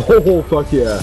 Oh, fuck yeah.